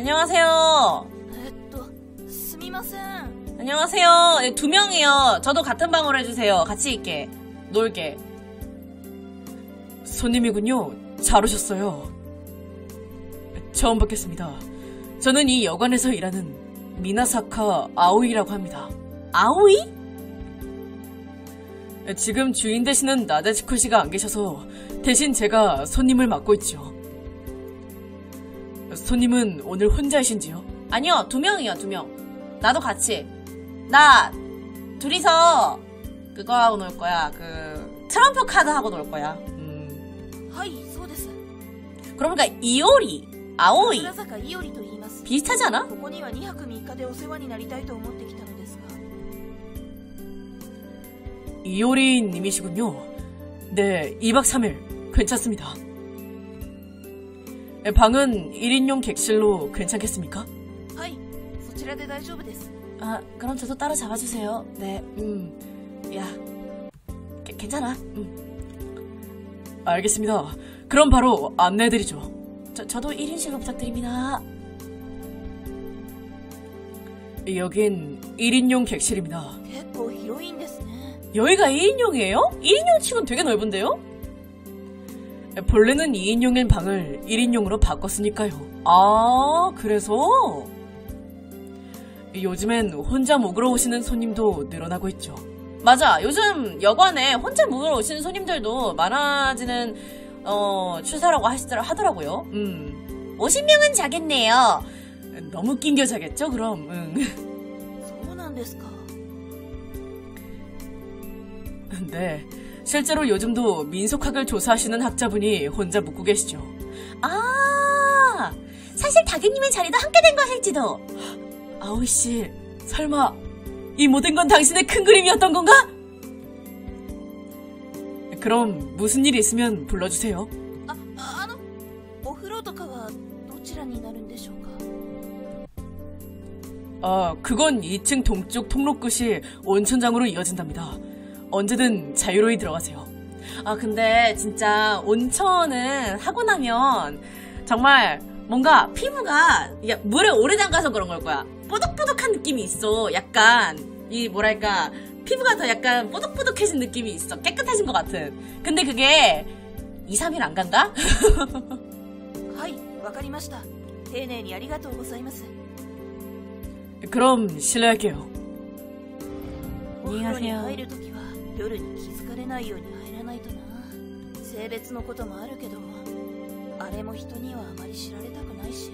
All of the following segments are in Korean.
안녕하세요. 안녕하세요. 예, 두 명이요. 저도 같은 방으로 해주세요. 같이 있게. 놀게. 손님이군요. 잘 오셨어요. 처음 뵙겠습니다. 저는 이 여관에서 일하는 미나사카 아오이라고 합니다. 아오이? 예, 지금 주인 되시는 나다지쿠시가 안 계셔서 대신 제가 손님을 맡고 있죠. 손님은 오늘 혼자이신지요? 아니요, 두 명이요, 두 명. 나도 같이. 나, 둘이서, 그거 하고 놀 거야. 그, 트럼프 카드 하고 놀 거야. 음. はい、そうです. 그러니까, 이오리, 아오이. 비슷하지 않아? 이오리 님이시군요. 네, 2박 3일. 괜찮습니다. 방은 1인용 객실로 괜찮겠습니까? 하이, 소치라데 다이쇼브です. 아, 그럼 저도 따로 잡아주세요. 네, 음, 야, 게, 괜찮아. 음. 알겠습니다. 그럼 바로 안내해드리죠. 저, 저도 1인실로 부탁드립니다. 여긴 1인용 객실입니다. 여기가 1인용이에요? 1인용 치곤 되게 넓은데요? 본래는 2인용인 방을 1인용으로 바꿨으니까요. 아, 그래서? 요즘엔 혼자 묵으러 오시는 손님도 늘어나고 있죠. 맞아. 요즘 여관에 혼자 묵으러 오시는 손님들도 많아지는 어, 추세라고 하시더라, 하더라고요. 음. 50명은 자겠네요. 너무 낑겨 자겠죠, 그럼. 응. 소문한 데스까 근데 네. 실제로 요즘도 민속학을 조사하시는 학자분이 혼자 묵고 계시죠. 아, 사실 다기님의 자리도 함께 된 거일지도. 아오이씨, 설마 이 모든 건 당신의 큰 그림이었던 건가? 그럼 무슨 일이 있으면 불러주세요. 아, 아, 아, 오후로도카와 뭐 도치란이 나는데쇼가. 아, 그건 2층 동쪽 통로 끝이 온천장으로 이어진답니다. 언제든 자유로이 들어가세요. 아, 근데 진짜 온천은 하고 나면 정말 뭔가 피부가 야, 물에 오래 담가서 그런 걸 거야. 뽀득뽀득한 느낌이 있어. 약간 이 뭐랄까 피부가 더 약간 뽀득뽀득해진 느낌이 있어. 깨끗해진 것 같은. 근데 그게 2, 3일 안 간다? はいわかりました丁寧にありがとうございます 그럼 실례할게요. お風呂に 안녕하세요. 入るときは夜に気づかれないように入らないとな性別のこともあるけどあれも人にはあまり知られたくないし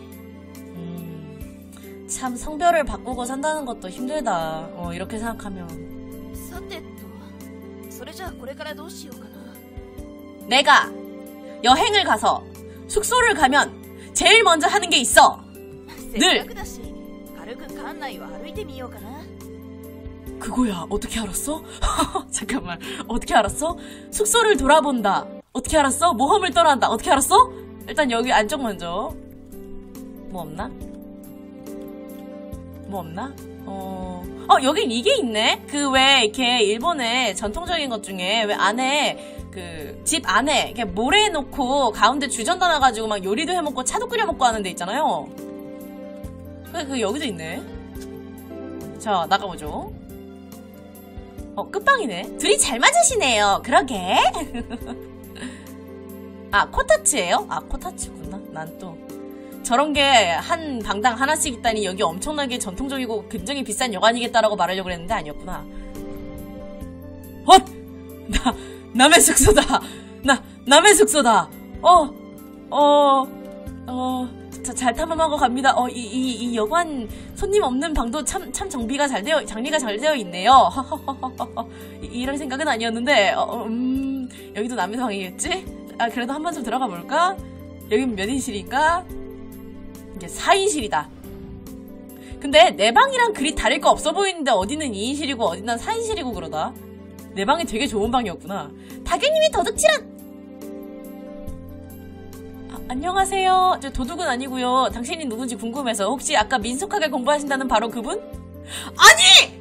음, 참 성별을 바꾸고 산다는 것도 힘들다. 어, 이렇게 생각하면. さてとそれじゃあこれからどうしようかな 내가 여행을 가서 숙소를 가면 제일 먼저 하는 게 있어. せ 그거야. 어떻게 알았어? 잠깐만. 어떻게 알았어? 숙소를 돌아본다. 어떻게 알았어? 모험을 떠난다. 어떻게 알았어? 일단 여기 안쪽 먼저. 뭐 없나? 뭐 없나? 어, 어, 여긴 이게 있네? 그 왜, 이렇게, 일본의 전통적인 것 중에, 왜 안에, 그, 집 안에, 이렇게 모래 놓고, 가운데 주전 달아가지고 막 요리도 해먹고, 차도 끓여먹고 하는 데 있잖아요? 그, 그, 여기도 있네. 자, 나가보죠. 어, 끝방이네. 둘이 잘 맞으시네요. 그러게. 아, 코타츠예요? 아, 코타츠구나. 난 또. 저런 게 한 방당 하나씩 있다니 여기 엄청나게 전통적이고 굉장히 비싼 여관이겠다라고 말하려고 했는데 아니었구나. 헛! 나, 남의 숙소다! 나, 남의 숙소다! 어, 어, 어, 자, 잘 탐험하고 갑니다. 어, 이, 이, 이 여관 손님 없는 방도 참, 참 정비가 잘 되어, 장비가 잘 되어 있네요. 이- 이런 생각은 아니었는데, 어, 음, 여기도 남의 방이겠지? 아, 그래도 한번좀 들어가 볼까? 여긴 몇 인실일까? 이게 4인실이다. 근데 내 방이랑 그리 다를 거 없어 보이는데 어디는 2인실이고 어디는 4인실이고 그러다. 내 방이 되게 좋은 방이었구나. 다규님이 도둑질한! 아, 안녕하세요. 저 도둑은 아니고요. 당신이 누군지 궁금해서 혹시 아까 민속학을 공부하신다는 바로 그분? 아니!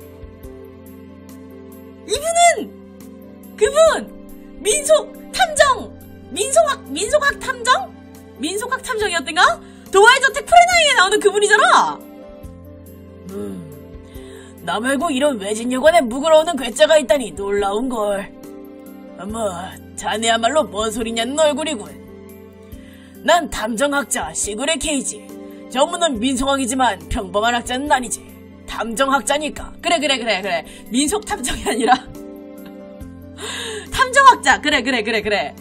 이분은 그분 민속 탐정 민속학 민속학 탐정 민속학 탐정이었던가? 도와의 저택 프레나이에 나오는 그분이잖아! 음, 나 말고 이런 외진 여관에 묵으러 오는 괴짜가 있다니 놀라운걸. 뭐, 자네야말로 뭔 소리냐는 얼굴이군. 난 탐정학자 시그레 케이지. 전문은 민속학이지만 평범한 학자는 아니지. 탐정학자니까. 그래, 그래, 그래, 그래. 민속 탐정이 아니라. 탐정학자. 그래, 그래, 그래, 그래.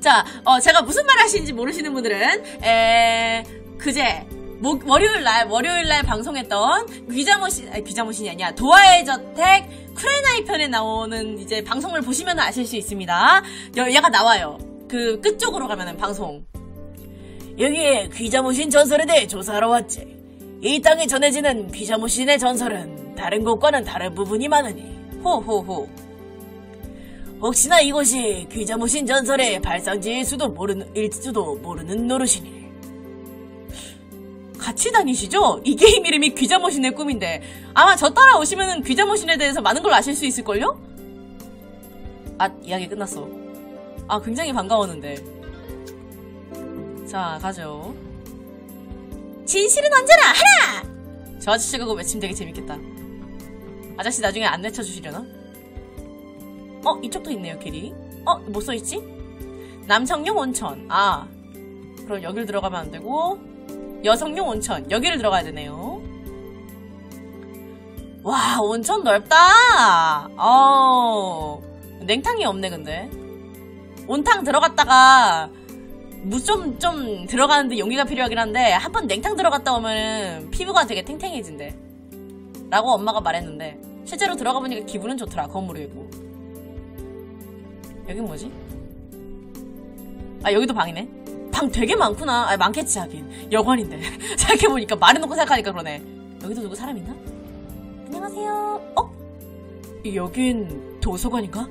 자, 어, 제가 무슨 말 하시는지 모르시는 분들은, 에, 그제, 목, 월요일 날, 월요일 날 방송했던 귀자모신, 아니, 귀자모신이 아니야. 도화의 저택 쿠레나이 편에 나오는 이제 방송을 보시면 아실 수 있습니다. 여, 얘가 나와요. 그 끝쪽으로 가면은 방송. 여기에 귀자모신 전설에 대해 조사하러 왔지. 이 땅에 전해지는 귀자모신의 전설은 다른 곳과는 다른 부분이 많으니. 호호호. 혹시나 이곳이 귀자모신 전설의 발상지일 수도 모르는, 일 수도 모르는 노릇이니. 같이 다니시죠? 이 게임 이름이 귀자모신의 꿈인데 아마 저 따라오시면 귀자모신에 대해서 많은 걸 아실 수 있을걸요? 아, 이야기 끝났어. 아, 굉장히 반가웠는데. 자, 가죠. 진실은 언제나 하나! 저 아저씨가 그거 외치면 되게 재밌겠다. 아저씨 나중에 안 외쳐주시려나? 어, 이쪽도 있네요, 길이. 어, 뭐 써있지? 남성용 온천. 아, 그럼 여길 들어가면 안 되고, 여성용 온천. 여기를 들어가야 되네요. 와, 온천 넓다! 어, 냉탕이 없네, 근데. 온탕 들어갔다가, 무 좀, 좀 들어가는데 용기가 필요하긴 한데, 한 번 냉탕 들어갔다 오면 피부가 되게 탱탱해진대. 라고 엄마가 말했는데, 실제로 들어가 보니까 기분은 좋더라, 건물이고. 여긴 뭐지? 아, 여기도 방이네. 방 되게 많구나. 아, 많겠지, 하긴. 여관인데. 생각해보니까 말해놓고 생각하니까 그러네. 여기도 누구 사람 있나? 안녕하세요. 어? 여긴 도서관인가?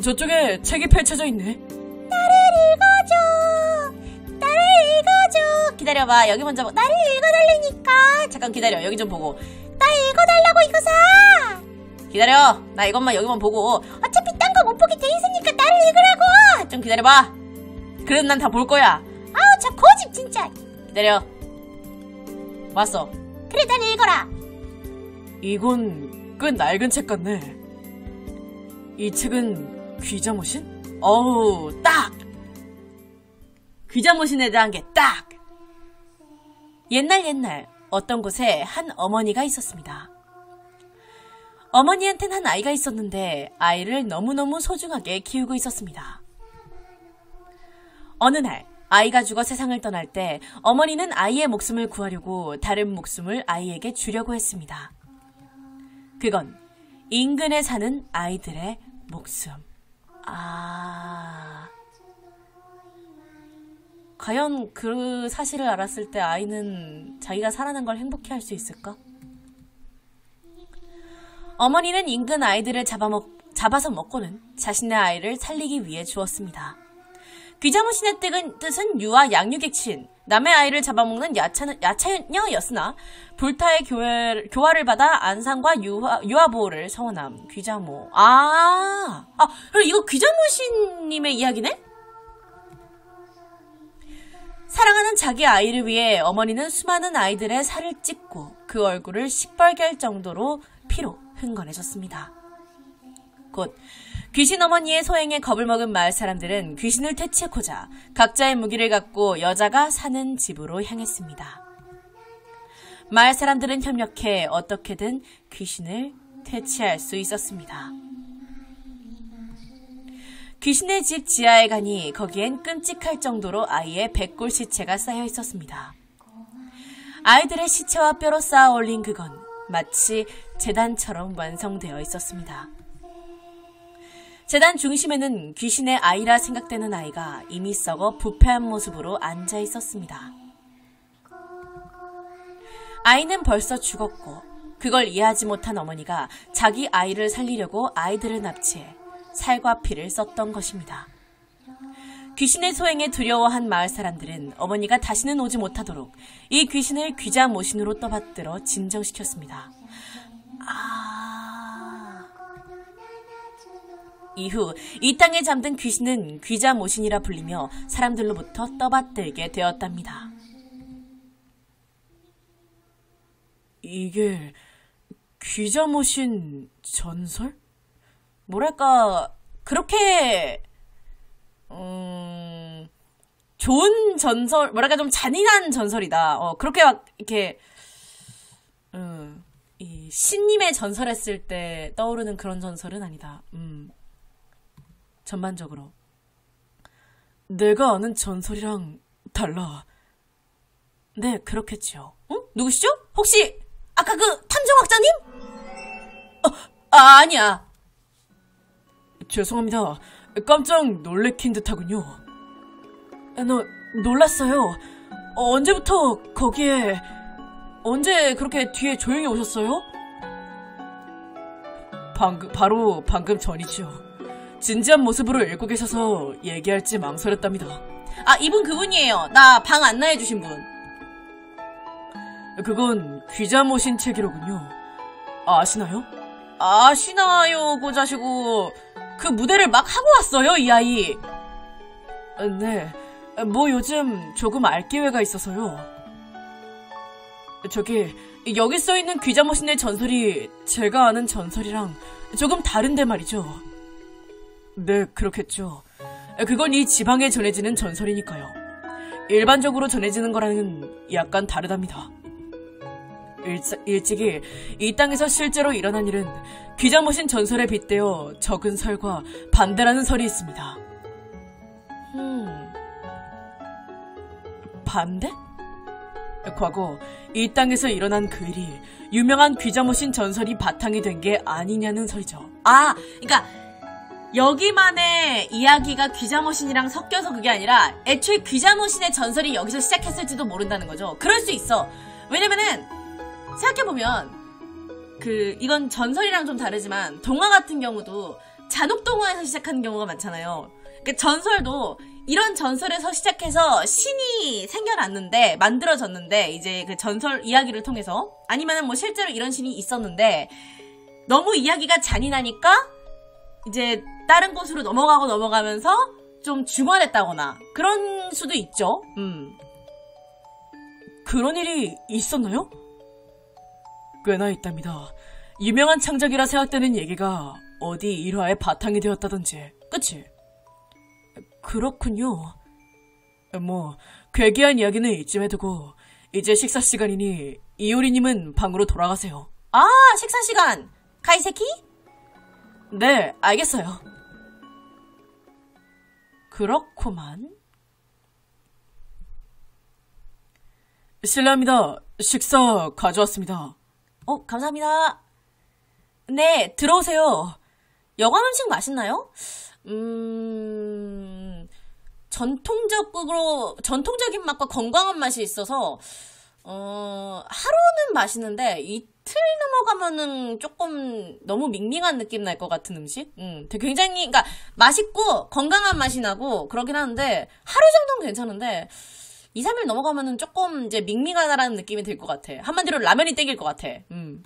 어? 저쪽에 책이 펼쳐져 있네. 나를 읽어줘! 나를 읽어줘! 기다려봐. 여기 먼저, 보- 나를 읽어달라니까! 잠깐 기다려. 여기 좀 보고. 나 읽어달라고 이거 사! 기다려. 나 이것만 여기만 보고. 어차피 딴 거 못 보게 돼 있으니까 나를 읽으라고! 좀 기다려봐. 그래도 난다 볼 거야. 아우, 저 고집 진짜. 기다려. 왔어. 그래, 난 읽어라. 이건 꽤 낡은 책 같네. 이 책은 귀자모신? 어우, 딱! 귀자모신에 대한 게 딱! 옛날 옛날 어떤 곳에 한 어머니가 있었습니다. 어머니한텐 한 아이가 있었는데 아이를 너무너무 소중하게 키우고 있었습니다. 어느 날 아이가 죽어 세상을 떠날 때 어머니는 아이의 목숨을 구하려고 다른 목숨을 아이에게 주려고 했습니다. 그건 인근에 사는 아이들의 목숨. 아. 과연 그 사실을 알았을 때 아이는 자기가 살아난 걸 행복해 할 수 있을까? 어머니는 인근 아이들을 잡아먹, 잡아서 먹고는 자신의 아이를 살리기 위해 주었습니다. 귀자무신의 뜻은, 유아 양육액신, 남의 아이를 잡아먹는 야차, 야차녀였으나 불타의 교회, 교화를 받아 안상과 유아, 유아보호를 서원함 귀자모. 아, 아, 그럼 이거 귀자무신님의 이야기네? 사랑하는 자기 아이를 위해 어머니는 수많은 아이들의 살을 찢고 그 얼굴을 시뻘게 할 정도로 피로 흥건해졌습니다. 곧 귀신 어머니의 소행에 겁을 먹은 마을 사람들은 귀신을 퇴치하고자 각자의 무기를 갖고 여자가 사는 집으로 향했습니다. 마을 사람들은 협력해 어떻게든 귀신을 퇴치할 수 있었습니다. 귀신의 집 지하에 가니 거기엔 끔찍할 정도로 아이의 백골 시체가 쌓여 있었습니다. 아이들의 시체와 뼈로 쌓아 올린 그건 마치 재단처럼 완성되어 있었습니다. 재단 중심에는 귀신의 아이라 생각되는 아이가 이미 썩어 부패한 모습으로 앉아 있었습니다. 아이는 벌써 죽었고 그걸 이해하지 못한 어머니가 자기 아이를 살리려고 아이들을 납치해 살과 피를 썼던 것입니다. 귀신의 소행에 두려워한 마을 사람들은 어머니가 다시는 오지 못하도록 이 귀신을 귀자 모신으로 떠받들어 진정시켰습니다. 아... 이후 이 땅에 잠든 귀신은 귀자 모신이라 불리며 사람들로부터 떠받들게 되었답니다. 이게 귀자 모신 전설? 뭐랄까 그렇게 음 좋은 전설 뭐랄까 좀 잔인한 전설이다. 어 그렇게 막 이렇게 음, 이 신님의 전설했을 때 떠오르는 그런 전설은 아니다. 음. 전반적으로 내가 아는 전설이랑 달라. 네, 그렇겠지요. 응? 누구시죠? 혹시 아까 그 탐정학자님? 어, 아, 아니야. 죄송합니다. 깜짝 놀래킨 듯하군요. 너 놀랐어요. 어, 언제부터 거기에 언제 그렇게 뒤에 조용히 오셨어요? 방금 바로 방금 전이죠. 진지한 모습으로 읽고 계셔서 얘기할지 망설였답니다. 아 이분 그분이에요. 나 방 안내해 주신 분. 그건 귀자 모신 책이로군요. 아 시나요? 아시나요 고자시고 그 무대를 막 하고 왔어요 이 아이. 네. 뭐 요즘 조금 알 기회가 있어서요. 저기 여기 써 있는 귀자 모신의 전설이 제가 아는 전설이랑 조금 다른데 말이죠. 네, 그렇겠죠. 그건 이 지방에 전해지는 전설이니까요. 일반적으로 전해지는 거랑은 약간 다르답니다. 일자, 일찍이 이 땅에서 실제로 일어난 일은 귀자 모신 전설에 빗대어 적은 설과 반대라는 설이 있습니다. 음. 반대? 과거 이 땅에서 일어난 그 일이 유명한 귀자모신 전설이 바탕이 된 게 아니냐는 설이죠. 아, 그러니까 여기만의 이야기가 귀자모신이랑 섞여서 그게 아니라 애초에 귀자모신의 전설이 여기서 시작했을지도 모른다는 거죠. 그럴 수 있어. 왜냐면은 생각해보면 그 이건 전설이랑 좀 다르지만 동화 같은 경우도 잔혹 동화에서 시작하는 경우가 많잖아요. 그 전설도 이런 전설에서 시작해서 신이 생겨났는데 만들어졌는데 이제 그 전설 이야기를 통해서 아니면은 뭐 실제로 이런 신이 있었는데 너무 이야기가 잔인하니까 이제 다른 곳으로 넘어가고 넘어가면서 좀 중화됐다거나 그런 수도 있죠. 음. 그런 일이 있었나요? 꽤나 있답니다. 유명한 창작이라 생각되는 얘기가 어디 일화의 바탕이 되었다든지, 그치? 그렇군요. 뭐, 괴기한 이야기는 이쯤에 두고, 이제 식사 시간이니, 이효리님은 방으로 돌아가세요. 아, 식사 시간! 카이세키? 네, 알겠어요. 그렇구만. 실례합니다. 식사 가져왔습니다. 어, 감사합니다. 네, 들어오세요. 여관 음식 맛있나요? 음, 전통적으로, 전통적인 맛과 건강한 맛이 있어서, 어, 하루는 맛있는데, 이 틀 넘어가면은 조금 너무 밍밍한 느낌 날 것 같은 음식? 음, 되게 굉장히, 그니까, 맛있고, 건강한 맛이 나고, 그러긴 하는데, 하루 정도는 괜찮은데, 2, 3일 넘어가면은 조금 이제 밍밍하다라는 느낌이 들 것 같아. 한마디로 라면이 땡길 것 같아. 음.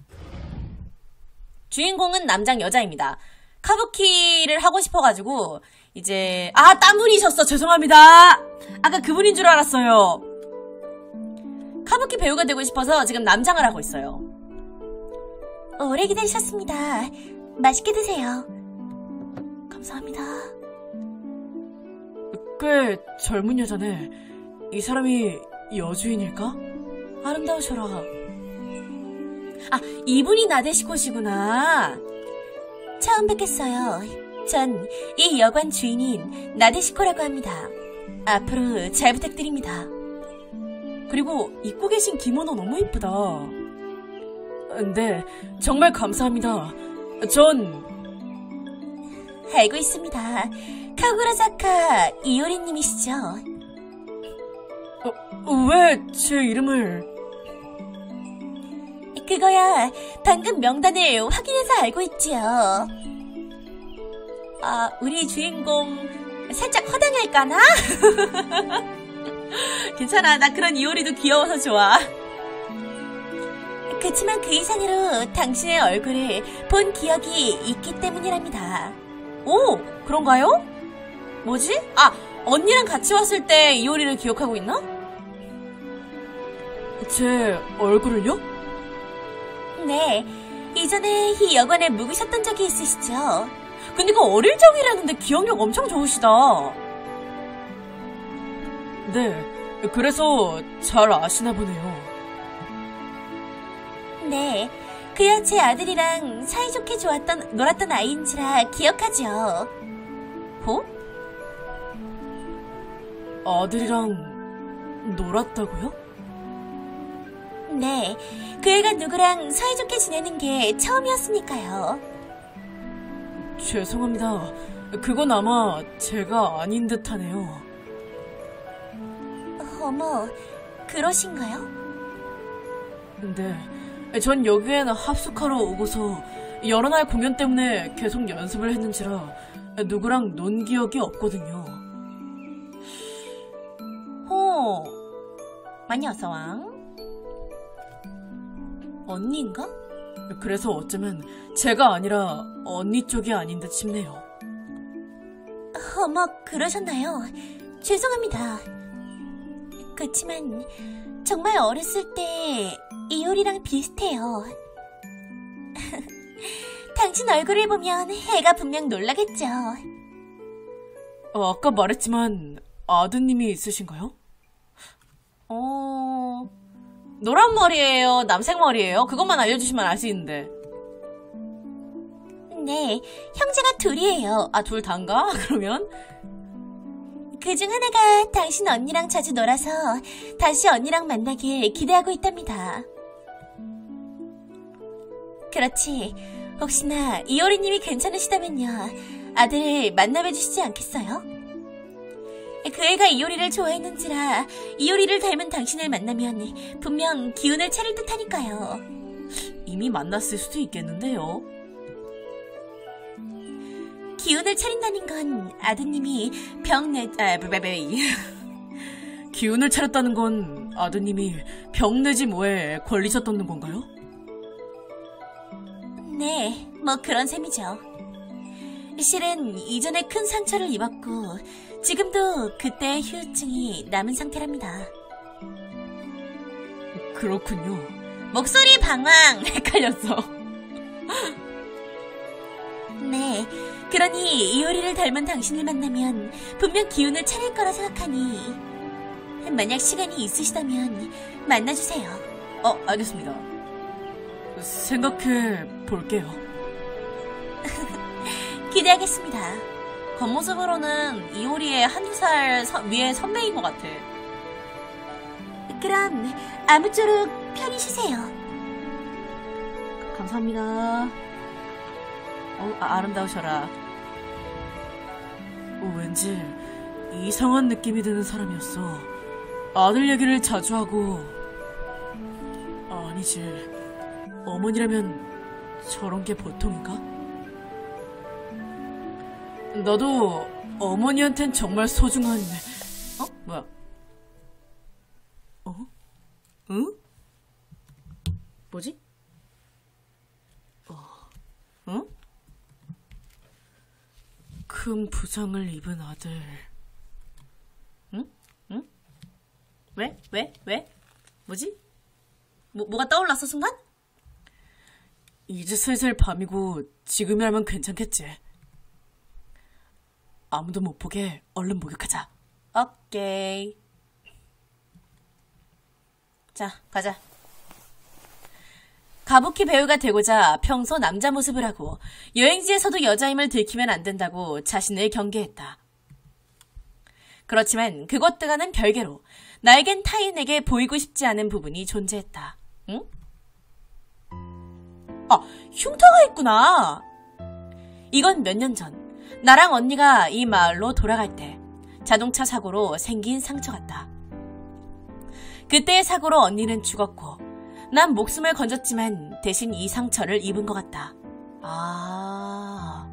주인공은 남장 여자입니다. 카부키를 하고 싶어가지고 이제 아 딴 분이셨어 죄송합니다 아까 그분인 줄 알았어요 카부키 배우가 되고 싶어서 지금 남장을 하고 있어요 오래 기다리셨습니다 맛있게 드세요 감사합니다 꽤 젊은 여자네 이 사람이 여주인일까? 아름다우셔라 아 이분이 나데시코시구나 처음 뵙겠어요. 전 이 여관 주인인 나데시코라고 합니다. 앞으로 잘 부탁드립니다. 그리고 입고 계신 기모노 너무 이쁘다. 네, 정말 감사합니다. 전 알고 있습니다. 카구라사카 이오리님이시죠? 어, 왜제 이름을... 그거야 방금 명단을 확인해서 알고 있지요. 아, 우리 주인공 살짝 허당할까나? 괜찮아, 나 그런 이효리도 귀여워서 좋아. 그치만 그 이상으로 당신의 얼굴을 본 기억이 있기 때문이랍니다. 오, 그런가요? 뭐지? 아, 언니랑 같이 왔을 때 이효리를 기억하고 있나? 제 얼굴을요? 네. 이전에 이 여관에 묵으셨던 적이 있으시죠? 근데 그 어릴 적이라는데 기억력 엄청 좋으시다. 네, 그래서 잘 아시나 보네요. 네. 그야 제 아들이랑 사이좋게 좋았던, 놀았던 아이인지라 기억하죠. 어? 아들이랑 놀았다고요? 네. 그 애가 누구랑 사이좋게 지내는 게 처음이었으니까요. 죄송합니다. 그건 아마 제가 아닌 듯 하네요. 어머, 그러신가요? 근데 전 여기에는 합숙하러 오고서 여러 날 공연 때문에 계속 연습을 했는지라 누구랑 논 기억이 없거든요. 호, 많이 어서왕. 언니인가? 그래서 어쩌면 제가 아니라 언니 쪽이 아닌 듯 싶네요. 어머, 그러셨나요? 죄송합니다. 그치만, 정말 어렸을 때, 이효리랑 비슷해요. 당신 얼굴을 보면 애가 분명 놀라겠죠. 어, 아까 말했지만 아드님이 있으신가요? 어, 노란 머리예요? 남색 머리예요? 그것만 알려주시면 알 수 있는데. 네, 형제가 둘이에요. 아, 둘 다인가? 그러면? 그 중 하나가 당신 언니랑 자주 놀아서 다시 언니랑 만나길 기대하고 있답니다. 그렇지. 혹시나 이효리님이 괜찮으시다면요. 아들을 만나봐 주시지 않겠어요? 그 애가 이효리를 좋아했는지라 이효리를 닮은 당신을 만나면 분명 기운을 차릴 듯 하니까요. 이미 만났을 수도 있겠는데요. 기운을 차린다는 건 아드님이 병내, 아. 기운을 차렸다는 건 아드님이 병내지 뭐에 걸리셨던 건가요? 네, 뭐 그런 셈이죠. 실은 이전에 큰 상처를 입었고 지금도 그때의 후유증이 남은 상태랍니다. 그렇군요. 목소리 방황! 헷갈렸어. 네, 그러니 이효리를 닮은 당신을 만나면 분명 기운을 차릴 거라 생각하니 만약 시간이 있으시다면 만나주세요. 어, 알겠습니다. 생각해 볼게요. 기대하겠습니다. 겉모습으로는 이효리의 한두 살 서- 위에 선배인 것 같아. 그럼 아무쪼록 편히 쉬세요. 감사합니다. 어, 아, 아름다우셔라. 어, 왠지 이상한 느낌이 드는 사람이었어. 아들 얘기를 자주 하고 아니지 어머니라면 저런 게 보통인가? 너도 어머니한텐 정말 소중한 어? 뭐야? 어? 응? 뭐지? 응? 큰 부상을 입은 아들. 응? 응? 왜? 왜? 왜? 뭐지? 뭐, 뭐가 떠올랐어, 순간? 이제 슬슬 밤이고 지금이라면 괜찮겠지. 아무도 못 보게 얼른 목욕하자. 오케이. 자, 가자. 가부키 배우가 되고자 평소 남자 모습을 하고 여행지에서도 여자임을 들키면 안 된다고 자신을 경계했다. 그렇지만 그것과는 별개로 나에겐 타인에게 보이고 싶지 않은 부분이 존재했다. 응? 아, 흉터가 있구나. 이건 몇 년 전 나랑 언니가 이 마을로 돌아갈 때 자동차 사고로 생긴 상처 같다. 그때의 사고로 언니는 죽었고 난 목숨을 건졌지만 대신 이 상처를 입은 것 같다. 아.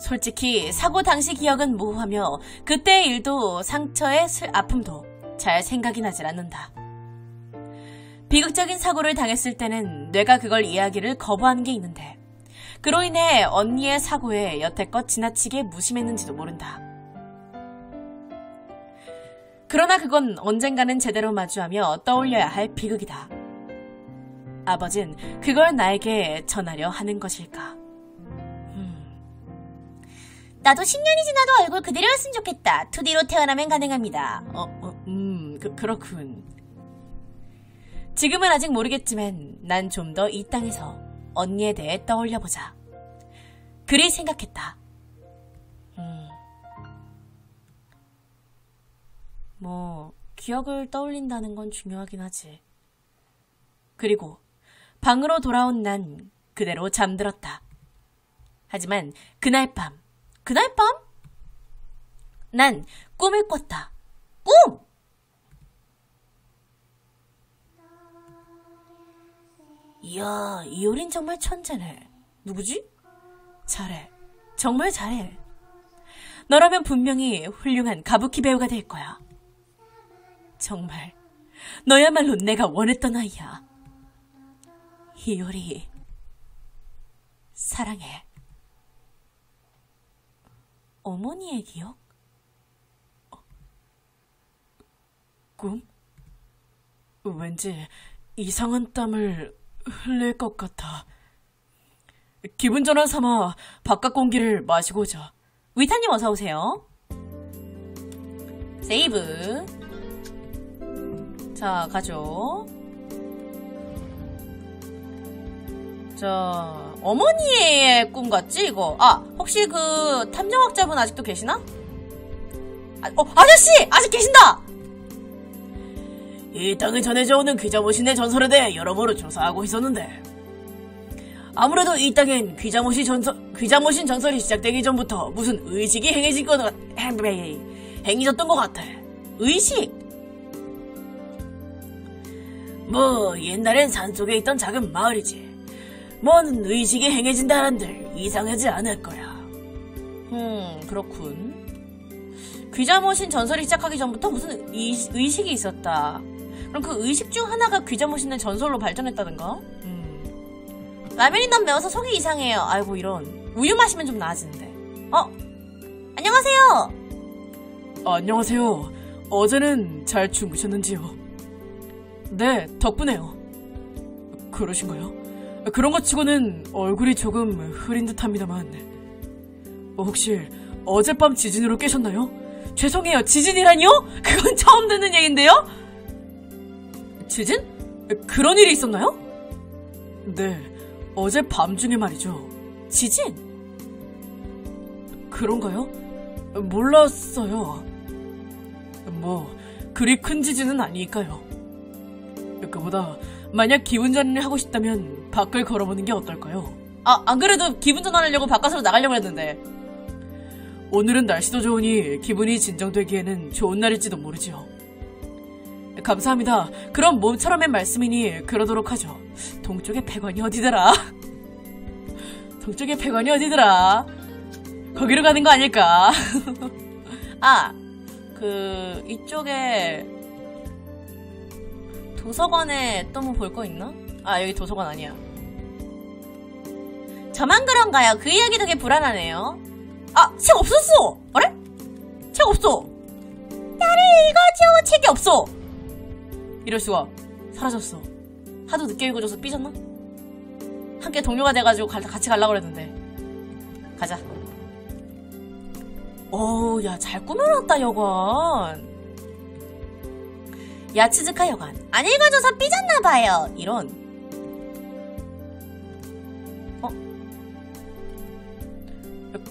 솔직히 사고 당시 기억은 모호하며 그때의 일도 상처의 슬 아픔도 잘 생각이 나질 않는다. 비극적인 사고를 당했을 때는 뇌가 그걸 이야기를 거부하는 게 있는데 그로 인해 언니의 사고에 여태껏 지나치게 무심했는지도 모른다. 그러나 그건 언젠가는 제대로 마주하며 떠올려야 할 비극이다. 아버진 그걸 나에게 전하려 하는 것일까? 나도 10년이 지나도 얼굴 그대로였으면 좋겠다. 2D로 태어나면 가능합니다. 어, 어 음, 그, 그렇군. 지금은 아직 모르겠지만 난 좀 더 이 땅에서 언니에 대해 떠올려보자. 그리 생각했다. 뭐, 기억을 떠올린다는 건 중요하긴 하지. 그리고 방으로 돌아온 난 그대로 잠들었다. 하지만 그날 밤, 그날 밤? 난 꿈을 꿨다. 꿈! 이야, 이효린 정말 천재네. 누구지? 잘해. 정말 잘해. 너라면 분명히 훌륭한 가부키 배우가 될 거야. 정말. 너야말로 내가 원했던 아이야. 이효리. 사랑해. 어머니의 기억? 꿈? 왠지 이상한 땀을 흘릴 것 같아. 기분 전환 삼아 바깥 공기를 마시고자. 위타님 어서 오세요. 세이브. 자, 가죠. 자, 어머니의 꿈 같지, 이거? 아, 혹시 그 탐정학자분 아직도 계시나? 아, 어, 아저씨! 아직 계신다! 이 땅에 전해져 오는 귀자모신의 전설에 대해 여러모로 조사하고 있었는데 아무래도 이 땅엔 귀자모신 전설, 귀자모신 전설이 시작되기 전부터 무슨 의식이 행해진 것 같, 행해졌던 것 같아. 의식? 뭐 옛날엔 산속에 있던 작은 마을이지. 뭔 의식이 행해진다 한들 이상하지 않을 거야. 음, 그렇군. 귀자모신 전설이 시작하기 전부터 무슨 의, 의식이 있었다. 그럼 그 의식 중 하나가 귀자모신의 전설로 발전했다든가? 음. 라면이 난 매워서 속이 이상해요. 아이고, 이런. 우유 마시면 좀 나아지는데. 어? 안녕하세요! 아, 안녕하세요. 어제는 잘 주무셨는지요? 네, 덕분에요. 그러신가요? 그런 것 치고는 얼굴이 조금 흐린 듯 합니다만. 어, 혹시 어젯밤 지진으로 깨셨나요? 죄송해요, 지진이라니요? 그건 처음 듣는 얘긴데요? 지진? 그런 일이 있었나요? 네, 어제 밤중에 말이죠. 지진? 그런가요? 몰랐어요. 뭐, 그리 큰 지진은 아니니까요. 그보다 만약 기분 전환을 하고 싶다면 밖을 걸어보는 게 어떨까요? 아, 안 그래도 기분 전환하려고 바깥으로 나가려고 했는데. 오늘은 날씨도 좋으니 기분이 진정되기에는 좋은 날일지도 모르지요. 감사합니다. 그럼 몸처럼의 말씀이니 그러도록 하죠. 동쪽의 폐관이 어디더라? 동쪽의 폐관이 어디더라? 거기로 가는 거 아닐까? 아, 그 이쪽에 도서관에 또 뭐 볼 거 있나? 아, 여기 도서관 아니야. 저만 그런가요? 그 이야기 되게 불안하네요. 아, 책 없었어! 어래? 책 없어! 나를 읽어줘! 책이 없어! 이럴 수가. 사라졌어. 하도 늦게 읽어줘서 삐졌나? 함께 동료가 돼가지고 같이 가려고 그랬는데. 가자. 오, 야, 잘 꾸며놨다, 여관. 야치즈카 여관. 안 읽어줘서 삐졌나봐요. 이런. 어?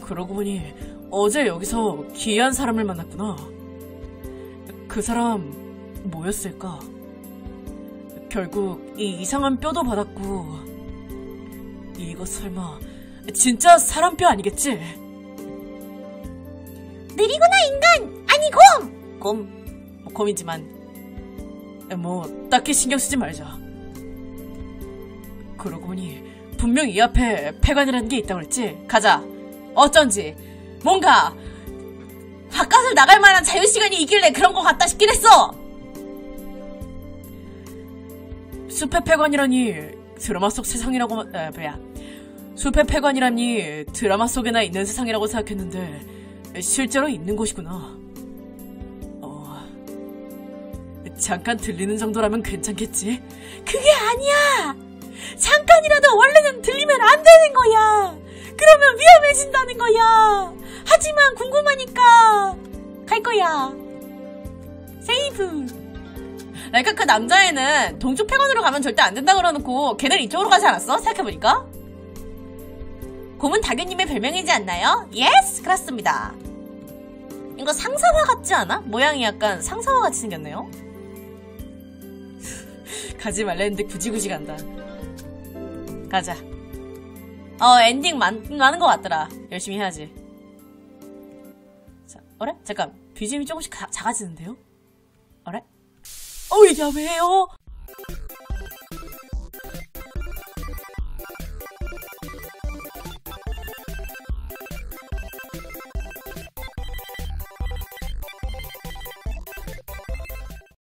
그러고 보니 어제 여기서 기이한 사람을 만났구나. 그 사람 뭐였을까? 결국 이 이상한 뼈도 받았고 이거 설마 진짜 사람 뼈 아니겠지? 느리구나 인간! 아니 곰! 곰, 뭐 곰이지만 뭐 딱히 신경 쓰지 말자. 그러고 보니 분명 이 앞에 폐관이라는 게 있다고 그랬지? 가자. 어쩐지 뭔가 바깥을 나갈 만한 자유시간이 있길래 그런 것 같다 싶긴 했어. 숲의 폐관이라니 드라마 속 세상이라고 아, 뭐야 숲의 폐관이라니 드라마 속에나 있는 세상이라고 생각했는데 실제로 있는 곳이구나. 잠깐 들리는 정도라면 괜찮겠지? 그게 아니야! 잠깐이라도 원래는 들리면 안 되는 거야! 그러면 위험해진다는 거야! 하지만 궁금하니까 갈 거야. Save. 그러니까 그 남자애는 동쪽 폐관으로 가면 절대 안 된다 그러놓고 걔는 이쪽으로 가지 않았어? 생각해보니까? 곰은 다규님의 별명이지 않나요? Yes! 그렇습니다. 이거 상사화 같지 않아? 모양이 약간 상사화 같이 생겼네요? 가지 말랬는데 굳이 굳이 간다. 가자. 어, 엔딩 많, 많은 것 같더라. 열심히 해야지. 자, 어래? 잠깐. BGM이 조금씩 가- 작아지는데요? 어래? 어, 이게 왜요?